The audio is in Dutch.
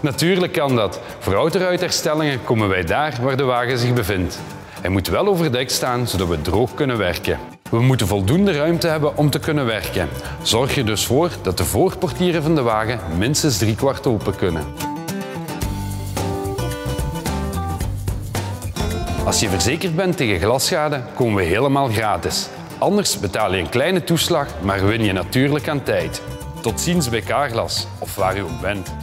Natuurlijk kan dat. Voor autoruitherstellingen komen wij daar waar de wagen zich bevindt. Hij moet wel overdekt staan, zodat we droog kunnen werken. We moeten voldoende ruimte hebben om te kunnen werken. Zorg er dus voor dat de voorportieren van de wagen minstens drie kwart open kunnen. Als je verzekerd bent tegen glasschade, komen we helemaal gratis. Anders betaal je een kleine toeslag, maar win je natuurlijk aan tijd. Tot ziens bij Carglass, of waar u ook bent.